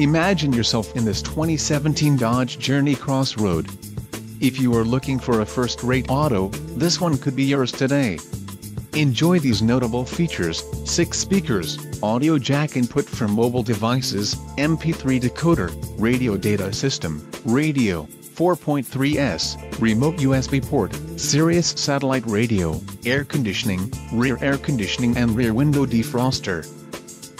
Imagine yourself in this 2017 Dodge Journey Crossroad. If you are looking for a first-rate auto, this one could be yours today. Enjoy these notable features, 6 speakers, audio jack input for mobile devices, MP3 decoder, radio data system, radio, 4.3S, remote USB port, Sirius satellite radio, air conditioning, rear air conditioning and rear window defroster.